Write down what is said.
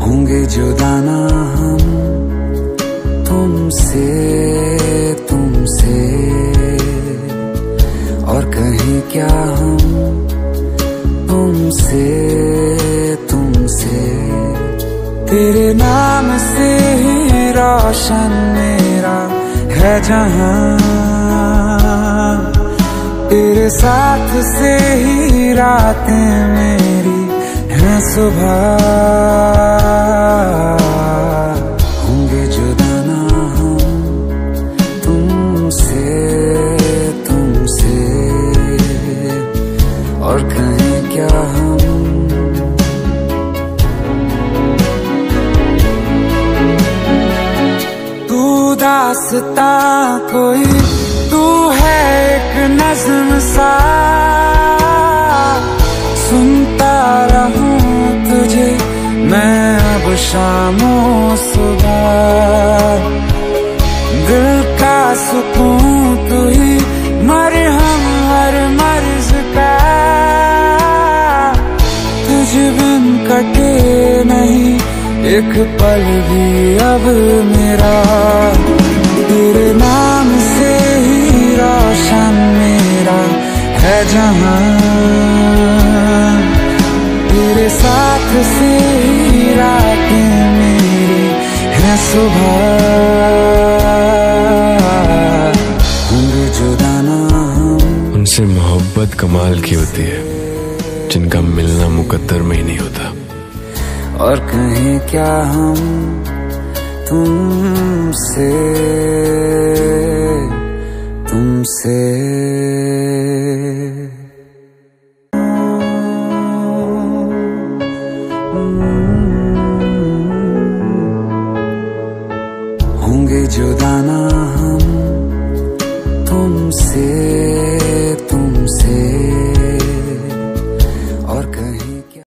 होंगे जो दाना हम तुमसे तुमसे। और कहीं क्या हम तुमसे तुमसे। तेरे नाम से ही रोशन मेरा है जहाँ साथ से ही रातें मेरी हैं सुबह। होंगे जुदाना हम तुमसे तुमसे। और कहीं क्या हम? तू दासता कोई तू है एक नज्म सा। सुनता रहूँ तुझे मैं अब शामों सुबह। दिल का सुकून तू ही मरहम हर मर्ज का तुझ बिन कटे नहीं, एक पल भी अब मेरा। तेरे नाम है जहाँ तेरे साथ से ही रातें मेरी है सुबह। उनसे मोहब्बत कमाल की होती है जिनका मिलना मुकद्दर में ही नहीं होता। और कहीं क्या हम तुमसे तुमसे होंगे जो दाना हम तुमसे